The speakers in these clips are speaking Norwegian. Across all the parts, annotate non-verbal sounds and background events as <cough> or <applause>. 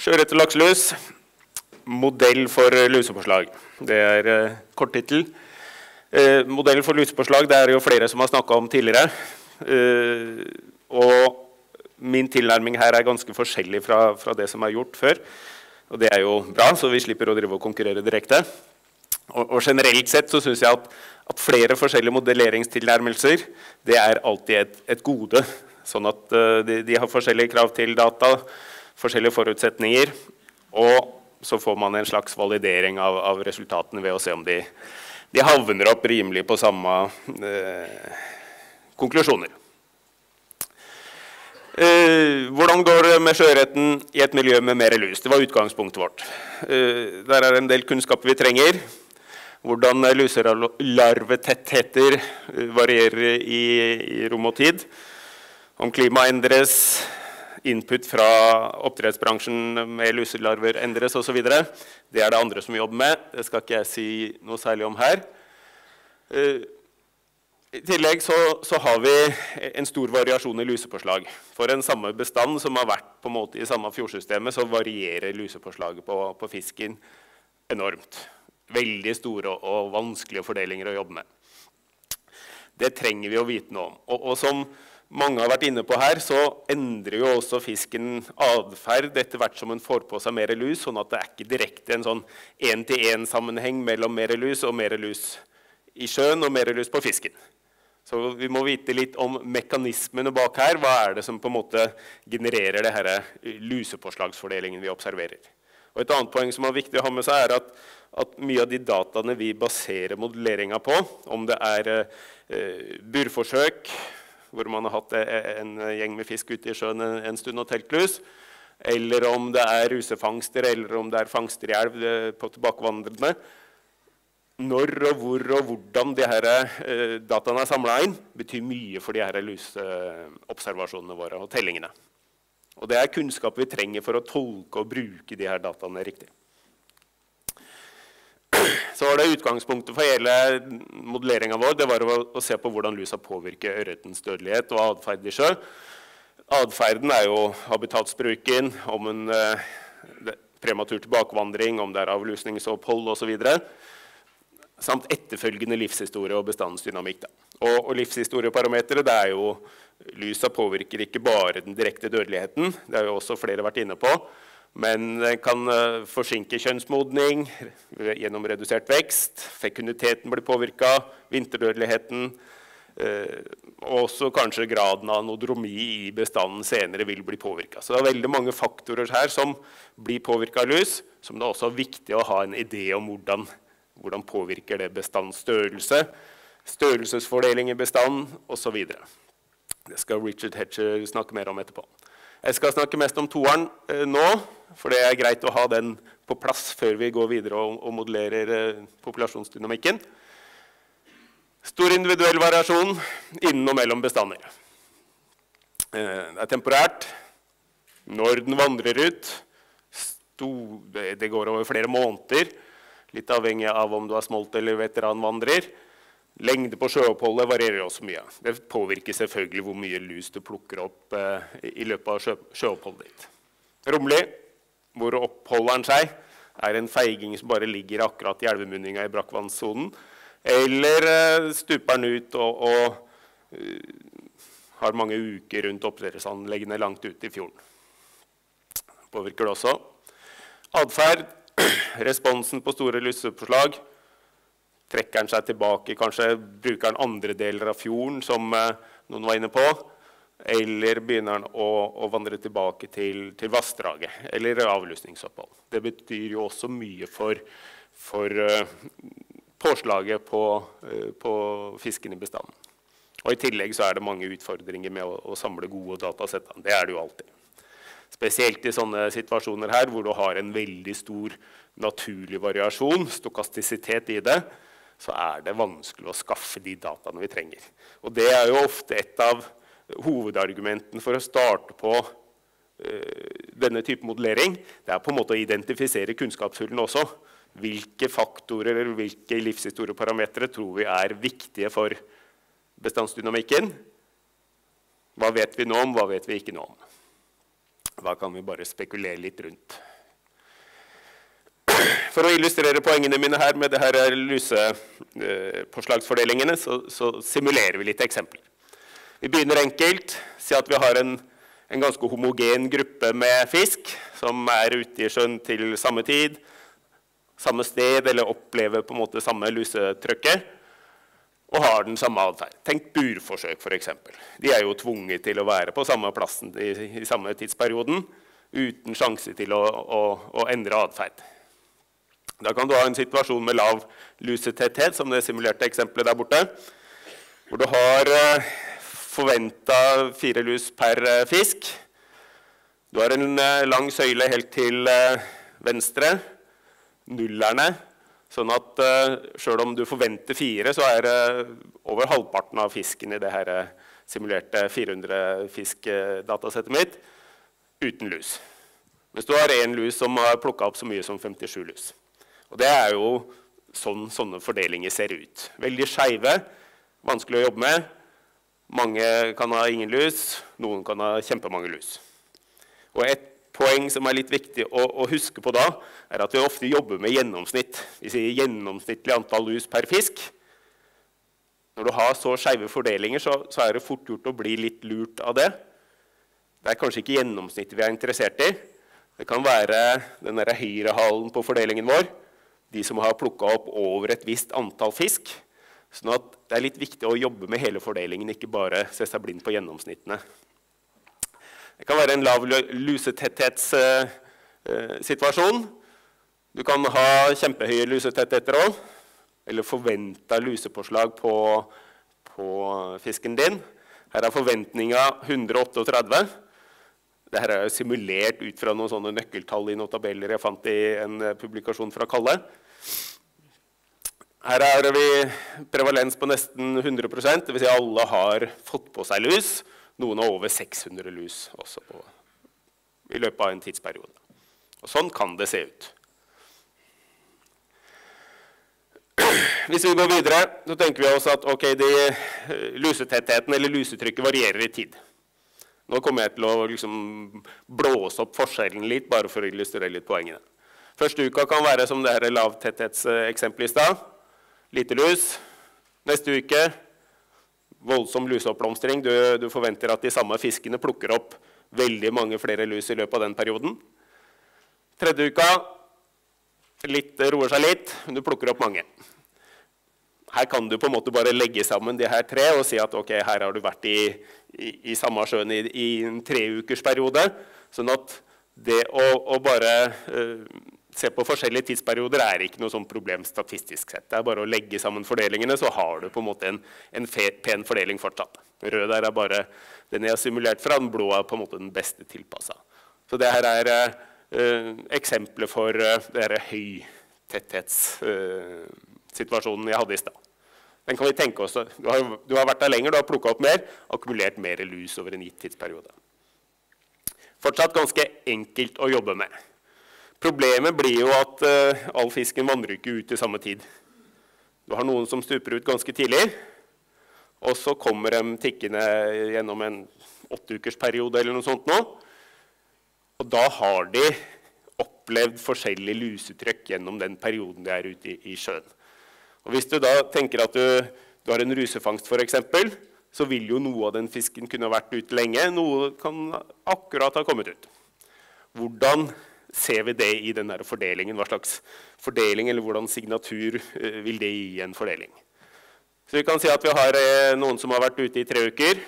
Sjøørret og lakselus. Modell for lusepåslag. Det er eh, korttittel. Eh, modell for lusepåslag det er jo flere som har snakka om tidligere. Eh, og min tilnærming her er ganske forskjellig fra, fra, det som er gjort før. Og det er jo bra, så vi slipper å drive og konkurrere direkte. Og, og generelt sett så syns jeg at, at, flere forskjellige modelleringstilnærmelser det er alltid et, et gode. Sånn at uh, de, de, har forskjellige krav til data, forskjellige forutsetninger. Og så får man en slags validering av, av resultatene ved å se om de, de havner opp rimelig på samme eh, konklusjoner. Eh, hvordan går det med sjøørreten i et miljø med mer lus? Det var utgangspunktet vårt. Eh, der er en del kunnskap vi trenger. Hvordan luselarvetettheter eh, varierer i, i rom og tid. Om klimaet endres, input fra oppdrettsbransjen med luselarver endres osv. Det er det andre som jobber med. Det skal ikke jeg si noe særlig om her. Eh, i tillegg så, så, har vi en stor variasjon i lusepåslag. For en samme bestand som har vært på en måte i samme fjordsystemet, så varierer lusepåslaget på, på fisken enormt. Veldig store og, vanskelige fordelinger å jobbe med. Det trenger vi å vite noe om. Og, og, som mange har vært inne på her, så endrer jo også fisken atferd etter hvert som den får på seg mer lus, sånn at det er ikke direkte en sånn én-til-én-sammenheng mellom mer lus og mer lus i sjøen og mer lus på fisken. Så vi må vite litt om mekanismene bak her. Hva er det som på en måte genererer det denne lusepåslagsfordelingen vi observerer. Og Et annet poeng som er viktig å ha med seg, er at, at mye av de dataene vi baserer modelleringa på, om det er eh, burforsøk, hvor man har hatt en gjeng med fisk ute i sjøen en, stund og telt lus, eller om det er rusefangster, eller om det er fangster i elv eh, på tilbakevandrende, når og hvor og hvordan de her, eh, dataene er samla inn, betyr mye for de her luseobservasjonene våre og tellingene. Og det er kunnskap vi trenger for å tolke og bruke de her dataene riktig. Så var det Utgangspunktet for hele modelleringa vår det var å, å, se på hvordan lusa påvirker ørretens dødelighet og atferd i sjø. Atferden er jo habitatsbruken, om en eh, prematur tilbakevandring, om det er avlusningsopphold osv samt etterfølgende livshistorie og bestandsdynamikk. Og, og livshistorieparometeret det er jo Lusa påvirker ikke bare den direkte dødeligheten, det har jo også flere vært inne på, men det kan uh, forsinke kjønnsmodning gjennom redusert vekst. Fekunditeten blir påvirka, vinterdødeligheten. Og også kanskje graden av anodromi i bestanden senere vil bli påvirka. Så det er veldig mange faktorer her som blir påvirka av lus, som det også er viktig å ha en idé om hvordan hvordan påvirker det bestandsstørrelse, størrelsesfordeling i bestanden osv. Det skal Richard Hatcher snakke mer om etterpå. Jeg skal snakke mest om toeren eh, nå, for det er greit å ha den på plass før vi går videre og, og modellerer eh, populasjonsdynamikken. Stor individuell variasjon innen og mellom bestander. Eh, det er temporært. Når den vandrer ut Det går over flere måneder. Litt avhengig av om du er smolt eller veteranvandrer. Lengde på sjøoppholdet varierer også mye. Det påvirker selvfølgelig hvor mye lus du plukker opp eh, i løpet av sjø, sjøoppholdet ditt. Romli, hvor oppholder den seg? Er en feiging som bare ligger akkurat i elvemunninga i brakkvannssonen? Eller eh, stuper den ut og, og uh, har mange uker rundt oppdrettsanleggene langt ute i fjorden? Påvirker det også. Atferd <clears throat> responsen på store lysepåslag. Trekker den seg tilbake, kanskje bruker den andre deler av fjorden, som eh, noen var inne på. Eller begynner den å, å vandre tilbake til, til vassdraget eller avlusningsopphold. Det betyr jo også mye for, for uh, påslaget på, uh, på fisken i bestanden. Og I tillegg så er det mange utfordringer med å, å samle gode datasett. Det er det jo alltid. Spesielt i sånne situasjoner her hvor du har en veldig stor naturlig variasjon, stokastisitet i det, så er det vanskelig å skaffe de dataene vi trenger. Og Det er jo ofte et av hovedargumentene for å starte på uh, denne type modellering. Det er på en måte å identifisere kunnskapshullene også. Hvilke faktorer eller hvilke livshistorieparametere tror vi er viktige for bestandsdynamikken? Hva vet vi nå om, hva vet vi ikke nå om? Da kan vi bare spekulere litt rundt. For å illustrere poengene mine her med det her lusepåslagsfordelingene, så, så simulerer vi litt eksempler. Vi begynner enkelt. Si at vi har en, en ganske homogen gruppe med fisk som er ute i sjøen til samme tid, samme sted, eller opplever på en måte samme lusetrykket og har den samme atferd. Tenk burforsøk, f.eks. De er jo tvunget til å være på samme plassen i, i samme tidsperioden uten sjanse til å, å, å endre atferd. Da kan du ha en situasjon med lav lusetetthet, som det simulerte eksempelet der borte, hvor du har eh, forventa fire lus per eh, fisk. Du har en eh, lang søyle helt til venstre, nullerne, sånn at sjøl om du forventer fire, så er over halvparten av fisken i det her simulerte 400-fisk-datasettet mitt uten lus. Mens du har én lus som har plukka opp så mye som 57 lus. Og det er jo sånn sånne fordelinger ser ut. Veldig skeive, vanskelig å jobbe med. Mange kan ha ingen lus, noen kan ha kjempemange lus. Og et poeng som er litt viktig å, å, huske på da, er at vi ofte jobber med gjennomsnitt. Vi sier gjennomsnittlig antall lus per fisk. Når du har så skeive fordelinger, så, så, er det fort gjort å bli litt lurt av det. Det er kanskje ikke gjennomsnittet vi er interessert i. Det kan være den høyrehalen på fordelingen vår. De som har plukka opp over et visst antall fisk. Sånn at det er litt viktig å jobbe med hele fordelingen, ikke bare se seg blind på gjennomsnittene. Det kan være en lav lusetetthetssituasjon. Du kan ha kjempehøye lusetettheter òg, eller forventa lusepåslag på, på, fisken din. Her er forventninga 138. Dette er simulert ut fra noen sånne nøkkeltall i noen tabeller jeg fant i en publikasjon fra Kalle. Her har vi prevalens på nesten 100% dvs. Si alle har fått på seg lus. Noen har over 600 lus også på, i løpet av en tidsperiode. Og sånn kan det se ut. Hvis vi går videre, så tenker vi oss at okay, eh, lusetettheten eller lusetrykket varierer i tid. Nå kommer jeg til å liksom blåse opp forskjellen litt, bare for å illustrere litt poengene. Første uka kan være som det lavtetthetseksempelet i stad. Lite lus. Neste uke voldsom luseoppblomstring. Du, du, forventer at de samme fiskene plukker opp veldig mange flere lus i løpet av den perioden. Tredje uka litt, roer seg litt, men du plukker opp mange. Her kan du på en måte bare legge sammen de her tre og si at ok, her har du vært i, i, i samme sjøen i, i en treukersperiode. Sånn at det å, å bare uh, se på forskjellige tidsperioder er ikke noe sånn problem statistisk sett. Det er bare å legge sammen fordelingene, så har du på en måte en, en fe, pen fordeling fortsatt. Rød der er bare den jeg har simulert fra. Den blå er på en måte den beste tilpassa. Så det her er uh, eksempler for uh, det høytetthetssituasjonen uh, jeg hadde i stad. Den kan vi tenke oss. Du har, du har vært der lenger, du har plukka opp mer, akkumulert mer lus over en gitt tidsperiode. Fortsatt ganske enkelt å jobbe med. Problemet blir jo at uh, all fisken vandrer ikke ut i samme tid. Du har noen som stuper ut ganske tidlig, og så kommer de tikkende gjennom en åtteukersperiode eller noe sånt nå. Og da har de opplevd forskjellig lusetrykk gjennom den perioden de er ute i, i sjøen. Og Hvis du da tenker at du, du har en rusefangst, f.eks., så vil jo noe av den fisken kunne vært ute lenge. Noe kan akkurat ha kommet ut. Hvordan ser vi det i den fordelingen? Hva slags fordeling eller hvordan signatur eh, vil det gi en fordeling? Så vi kan si at vi har eh, noen som har vært ute i tre uker.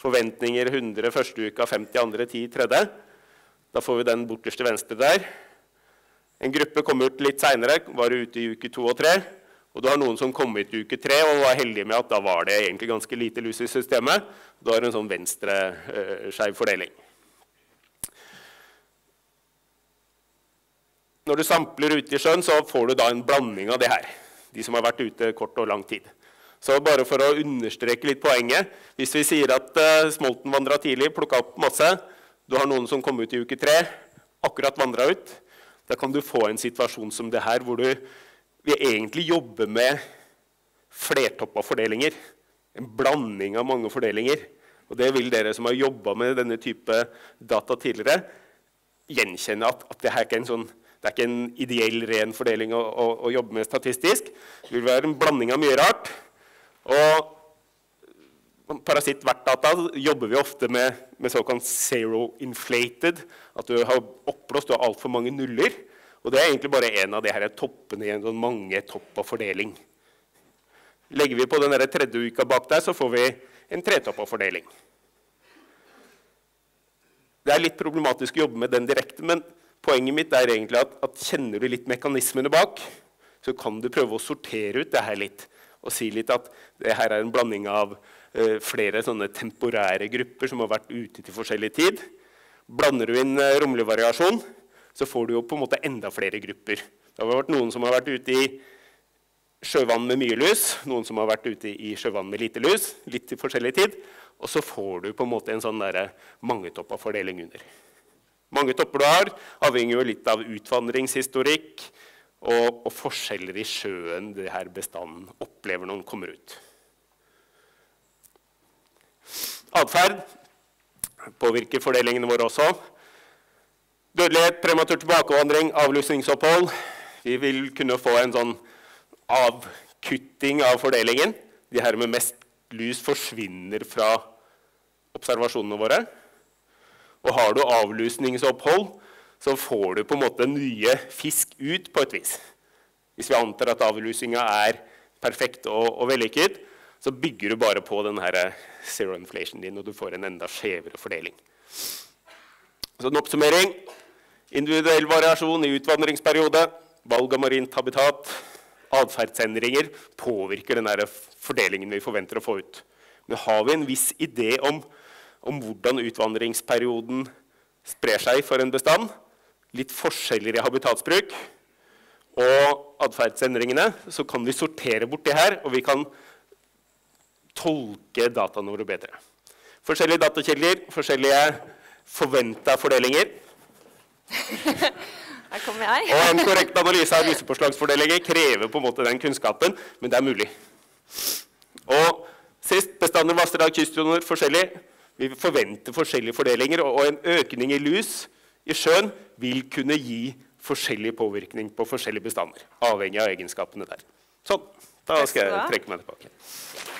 Forventninger 100 første uka, 50 andre, 10 tredje. Da får vi den borterste venstre der. En gruppe kom ut litt seinere, var ute i uke to og tre. Og du har noen som kom ut i uke tre og var heldige med at da var det egentlig ganske lite lus i systemet. Du har en sånn venstre-skeiv uh, fordeling. Når du sampler ute i sjøen, så får du da en blanding av det her. De som har vært ute kort og lang tid. Så bare for å understreke litt poenget Hvis vi sier at uh, smolten vandra tidlig, plukka opp masse Du har noen som kom ut i uke tre, akkurat vandra ut. Da kan du få en situasjon som det her, hvor du vil egentlig jobbe med flertoppa fordelinger. En blanding av mange fordelinger. Og det vil dere som har jobba med denne type data tidligere, gjenkjenne at, at det her ikke er en sånn Det er ikke en ideell, ren fordeling å, å, å jobbe med statistisk. Det vil være en blanding av mye rart. Og parasitt-vertdata jobber vi ofte med, med såkalt zero inflated. At du har oppblåst, du har altfor mange nuller. Og det er egentlig bare en av de her toppene i en sånn mange topp av fordeling. Legger vi på den tredje uka bak der, så får vi en tretopp av fordeling. Det er litt problematisk å jobbe med den direkte, men poenget mitt er egentlig at, at kjenner du litt mekanismene bak, så kan du prøve å sortere ut det her litt. Og si litt at det her er en blanding av uh, flere sånne temporære grupper som har vært ute til forskjellig tid. Blander du inn uh, romlig variasjon, så får du jo på en måte enda flere grupper. Det har vært noen som har vært ute i sjøvann med mye lus, noen som har vært ute i sjøvann med lite lus, litt til forskjellig tid. Og så får du på en måte en sånn mangetoppa fordeling under. Mange topper du har, avhenger jo litt av utvandringshistorikk og, og forskjeller i sjøen det her bestanden opplever når den kommer ut. Atferd påvirker fordelingene våre også. Dødelighet, prematur tilbakevandring, avlusningsopphold. Vi vil kunne få en sånn avkutting av fordelingen. De her med mest lys forsvinner fra observasjonene våre. Og har du avlusningsopphold, så får du på en måte nye fisk ut på et vis. Hvis vi antar at avlusinga er perfekt og, og vellykket, så bygger du bare på den zero inflation din, og du får en enda skjevere fordeling. Så en oppsummering. Individuell variasjon i utvandringsperiode, valg av marint habitat, atferdsendringer påvirker den fordelingen vi forventer å få ut. Men har vi en viss idé om, om hvordan utvandringsperioden sprer seg for en bestand, litt forskjeller i habitatsbruk og atferdsendringene, så kan vi sortere bort det her, og vi kan tolke dataene våre bedre. Forskjellige datakilder, forskjellige forventa fordelinger. <laughs> Her kommer jeg. og en korrekt analyse av lyseforslagsfordelinger krever på en måte den kunnskapen, men det er mulig. Og sist bestander vassdrag, kystsoner forskjellig. Vi forventer forskjellige fordelinger, og en økning i lus i sjøen vil kunne gi forskjellig påvirkning på forskjellige bestander. Avhengig av egenskapene der. Sånn. Da skal jeg trekke meg tilbake.